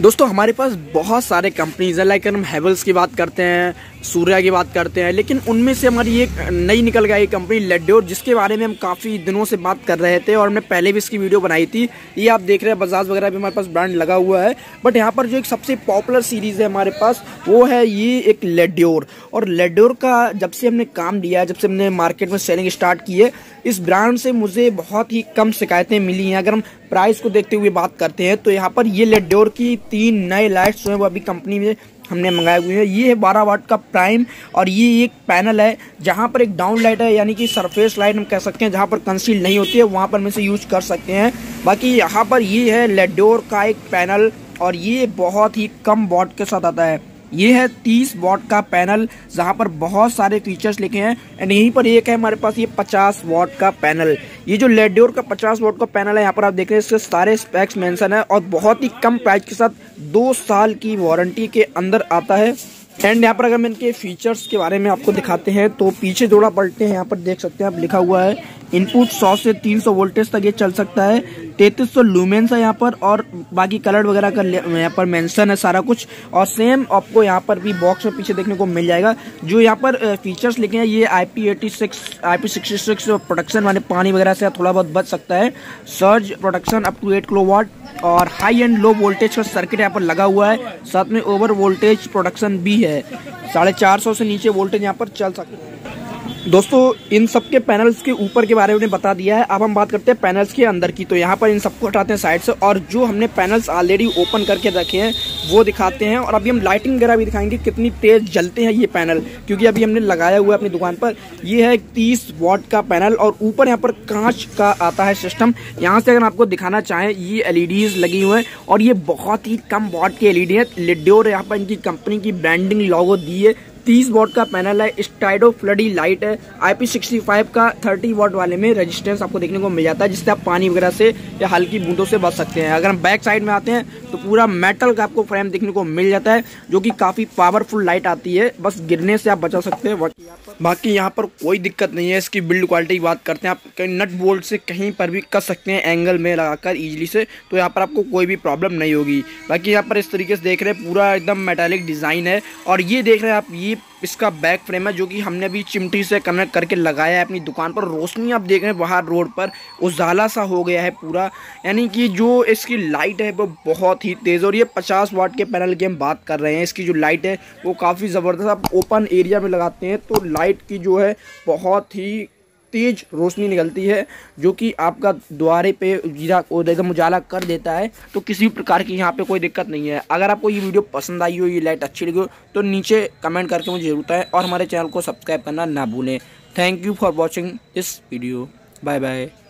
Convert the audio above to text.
दोस्तों, हमारे पास बहुत सारे कंपनीज़ है लाइक अगर हम हैवल्स की बात करते हैं सूर्या की बात करते हैं, लेकिन उनमें से हमारी एक नई निकल गई कंपनी लेड्योर जिसके बारे में हम काफ़ी दिनों से बात कर रहे थे, और हमने पहले भी इसकी वीडियो बनाई थी। ये आप देख रहे हैं बजाज वगैरह भी हमारे पास ब्रांड लगा हुआ है। बट यहाँ पर जो एक सबसे पॉपुलर सीरीज़ है हमारे पास, वो है ये एक लेड्योर और लेड्योर का जब से हमने काम लिया है जब से हमने मार्केट में सेलिंग स्टार्ट की है, इस ब्रांड से मुझे बहुत ही कम शिकायतें मिली हैं। अगर हम प्राइस को देखते हुए बात करते हैं तो यहाँ पर ये लेडोर की तीन नए लाइट्स जो हैं, वो अभी कंपनी में हमने मंगाए हुए हैं। ये है बारह वाट का प्राइम और ये एक पैनल है, जहाँ पर एक डाउन लाइट है, यानी कि सरफेस लाइट हम कह सकते हैं, जहाँ पर कंसील नहीं होती है, वहाँ पर हम इसे यूज़ कर सकते हैं। बाकी यहाँ पर ये है लेडोर का एक पैनल और ये बहुत ही कम वॉट के साथ आता है। ये है 30 वॉट का पैनल, जहाँ पर बहुत सारे फीचर्स लिखे हैं एंड यहीं पर एक है हमारे पास ये 50 वॉट का पैनल। ये जो लेड्योर का 50 वॉट का पैनल है, यहाँ पर आप देख रहे हैं, इसके सारे स्पेक्स मेंशन है, और बहुत ही कम प्राइस के साथ दो साल की वारंटी के अंदर आता है। एंड यहाँ पर अगर मैं इनके फीचर्स के बारे में आपको दिखाते हैं तो पीछे जोड़ा पलटे हैं, यहाँ पर देख सकते हैं, आप लिखा हुआ है इनपुट 100 से 300 वोल्टेज तक ये चल सकता है। 3300 लूमेंस है यहाँ पर और बाकी कलर वगैरह का यहाँ पर मेंशन है सारा कुछ। और सेम आपको यहाँ पर भी बॉक्स में पीछे देखने को मिल जाएगा। जो यहाँ पर फीचर्स लिखे हैं, ये I P eighty six I P sixty six protection वाले पानी वगैरह से थोड़ा बहुत बच सकता है। Surge production up to eight kilo watt और हाई एंड लो वोल्टेज का सर्किट यहाँ पर लगा हुआ है। साथ में ओवर वोल्टेज प्रोडक्शन भी है। साढ़े चार सौ से नीचे वोल्टेज यहाँ पर चल सकते हैं। दोस्तों, इन सब के पैनल्स के ऊपर के बारे में बता दिया है। अब हम बात करते हैं पैनल्स के अंदर की। तो यहाँ पर इन सबको हटाते हैं साइड से और जो हमने पैनल्स ऑलरेडी ओपन करके रखे हैं, वो दिखाते हैं। और अभी हम लाइटिंग वगैरह भी दिखाएँगे कितनी तेज जलते हैं ये पैनल क्योंकि अभी हमने लगाया हुआ है अपनी दुकान पर। ये है तीस वॉट का पैनल और ऊपर यहाँ पर कांच का आता है सिस्टम यहाँ से अगर आपको दिखाना चाहें, ये एलईडीज लगी हुई है और ये बहुत ही कम वॉट की एलईडी है। लिड्योर यहाँ पर इनकी कंपनी की ब्रांडिंग लॉगो दी है। तीस वॉट का पैनल है, स्टाइडो फ्लडी लाइट है आईपी सिक्सटी फाइव का थर्टी वॉट वाले में रेजिस्टेंस आपको देखने को मिल जाता है, जिससे आप पानी वगैरह से या हल्की बूंदों से बच सकते हैं। अगर हम बैक साइड में आते हैं तो पूरा मेटल का आपको फ्रेम देखने को मिल जाता है, जो कि काफ़ी पावरफुल लाइट आती है। बस गिरने से आप बचा सकते हैं। बाकी यहाँ पर कोई दिक्कत नहीं है, इसकी बिल्ड क्वालिटी की बात करते हैं। आप कहीं नट बोल्ट से कहीं पर भी कर सकते हैं एंगल में लगाकर इजीली से तो यहाँ पर आपको कोई भी प्रॉब्लम नहीं होगी। बाकी यहाँ पर इस तरीके से देख रहे हैं, पूरा एकदम मेटालिक डिज़ाइन है। और ये देख रहे हैं आप, ये इसका बैक फ्रेम है, जो कि हमने अभी चिमटी से कनेक्ट करके लगाया है अपनी दुकान पर। रोशनी आप देख रहे हैं बाहर रोड पर, उजाला सा हो गया है पूरा। यानी कि जो इसकी लाइट है, वो बहुत ही तेज़ और ये 50 वाट के पैनल की हम बात कर रहे हैं। इसकी जो लाइट है, वो काफ़ी ज़बरदस्त आप ओपन एरिया में लगाते हैं तो लाइट की जो है, बहुत ही तेज रोशनी निकलती है, जो कि आपका द्वारे पे जीरा एकदम उजाला कर देता है तो किसी भी प्रकार की यहाँ पे कोई दिक्कत नहीं है। अगर आपको ये वीडियो पसंद आई हो, ये लाइट अच्छी लगी हो तो नीचे कमेंट करके मुझे ज़रूरत है और हमारे चैनल को सब्सक्राइब करना ना भूलें। Thank you for watching this video bye bye